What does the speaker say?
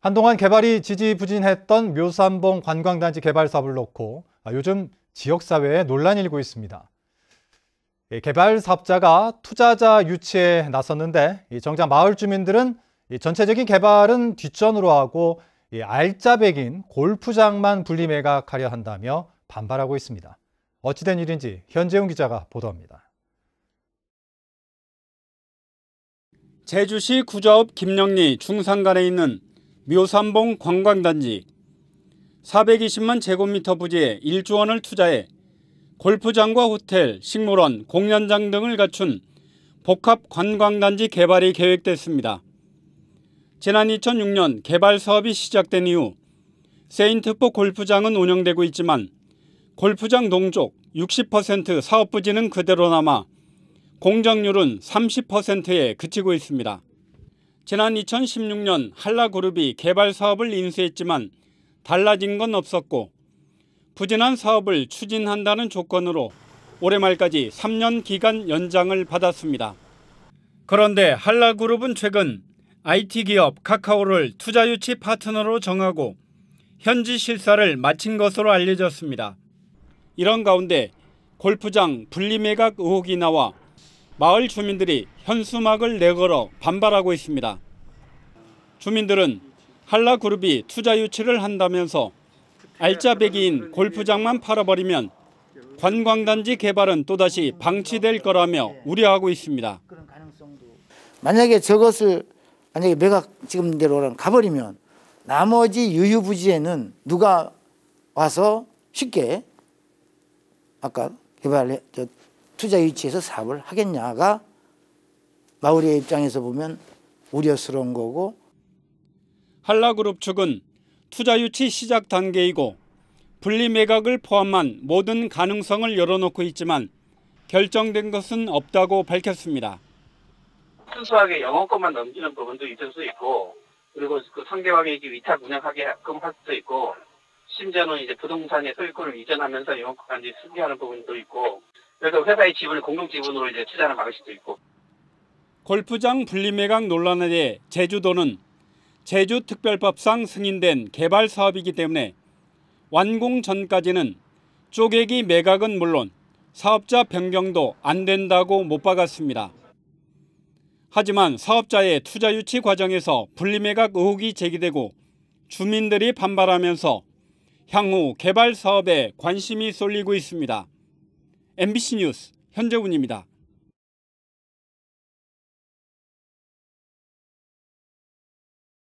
한동안 개발이 지지부진했던 묘산봉 관광단지 개발 사업을 놓고 요즘 지역사회에 논란이 일고 있습니다. 개발 사업자가 투자자 유치에 나섰는데 정작 마을 주민들은 전체적인 개발은 뒷전으로 하고 알짜배긴 골프장만 분리매각하려 한다며 반발하고 있습니다. 어찌된 일인지 현재훈 기자가 보도합니다. 제주시 구자읍 김영리 중산간에 있는 묘산봉 관광단지 420만 제곱미터 부지에 1조 원을 투자해 골프장과 호텔, 식물원, 공연장 등을 갖춘 복합 관광단지 개발이 계획됐습니다. 지난 2006년 개발 사업이 시작된 이후 세인트포 골프장은 운영되고 있지만 골프장 동쪽 60% 사업 부지는 그대로 남아 공정률은 30%에 그치고 있습니다. 지난 2016년 한라그룹이 개발 사업을 인수했지만 달라진 건 없었고 부진한 사업을 추진한다는 조건으로 올해 말까지 3년 기간 연장을 받았습니다. 그런데 한라그룹은 최근 IT 기업 카카오를 투자 유치 파트너로 정하고 현지 실사를 마친 것으로 알려졌습니다. 이런 가운데 골프장 분리매각 의혹이 나와 마을 주민들이 현수막을 내걸어 반발하고 있습니다. 주민들은 한라그룹이 투자 유치를 한다면서 알짜배기인 골프장만 팔아버리면 관광단지 개발은 또다시 방치될 거라며 우려하고 있습니다. 만약에 저것을 만약에 매각 지금대로 가버리면 나머지 유유부지에는 누가 와서 쉽게 아까 개발 투자 유치해서 사업을 하겠냐가 마을의 입장에서 보면 우려스러운 거고 한라그룹 측은 투자 유치 시작 단계이고 분리 매각을 포함한 모든 가능성을 열어놓고 있지만 결정된 것은 없다고 밝혔습니다. 순수하게 영업권만 넘기는 부분도 있을 수 있고 그리고 그 상대방에게 위탁 운영하게끔 할 수도 있고 심지어는 이제 부동산의 소유권을 이전하면서 영업권까지 수비하는 부분도 있고 그래서 회사의 지분을 공동 지분으로 이제 투자를 막을 수도 있고 골프장 분리매각 논란에 대해 제주도는 제주특별법상 승인된 개발 사업이기 때문에 완공 전까지는 쪼개기 매각은 물론 사업자 변경도 안 된다고 못 박았습니다. 하지만 사업자의 투자 유치 과정에서 분리매각 의혹이 제기되고 주민들이 반발하면서 향후 개발 사업에 관심이 쏠리고 있습니다. MBC 뉴스 현재훈입니다.